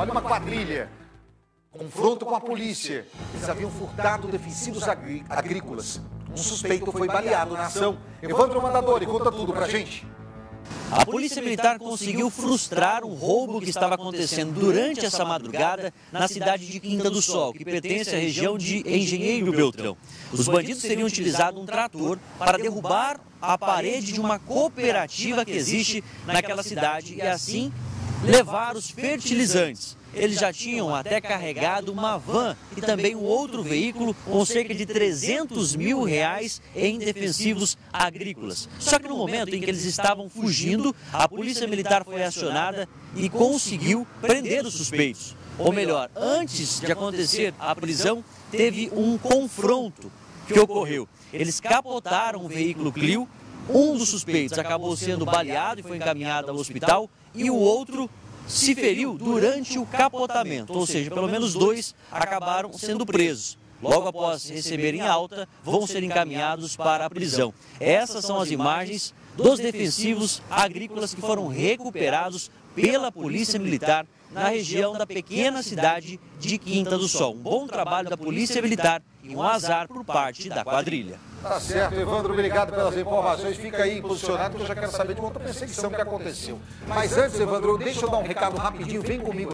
Olha uma quadrilha. Confronto com a polícia. Eles haviam furtado defensivos agrí agrícolas. Um suspeito foi baleado na ação. Evandro Mandadori, conta tudo pra gente. A Polícia Militar conseguiu frustrar um roubo que estava acontecendo durante essa madrugada na cidade de Quinta do Sol, que pertence à região de Engenheiro Beltrão. Os bandidos teriam utilizado um trator para derrubar a parede de uma cooperativa que existe naquela cidade e assim levar os fertilizantes eles já tinham até carregado uma van e também um outro veículo com cerca de 300 mil reais em defensivos agrícolas. Só que no momento em que eles estavam fugindo, a polícia militar foi acionada e conseguiu prender os suspeitos. Ou melhor, antes de acontecer a prisão, teve um confronto que ocorreu. Eles capotaram o veículo Clio, um dos suspeitos acabou sendo baleado e foi encaminhado ao hospital e o outro se feriu durante o capotamento, ou seja, pelo menos dois acabaram sendo presos. Logo após receberem alta, vão ser encaminhados para a prisão. Essas são as imagens dos defensivos agrícolas que foram recuperados pela Polícia Militar na região da pequena cidade de Quinta do Sol. Um bom trabalho da Polícia Militar e um azar por parte da quadrilha. Tá certo, Evandro, obrigado pelas informações. Fica aí posicionado que eu já quero saber de outra perseguição que aconteceu. Mas antes, Evandro, deixa eu dar um recado rapidinho, vem comigo.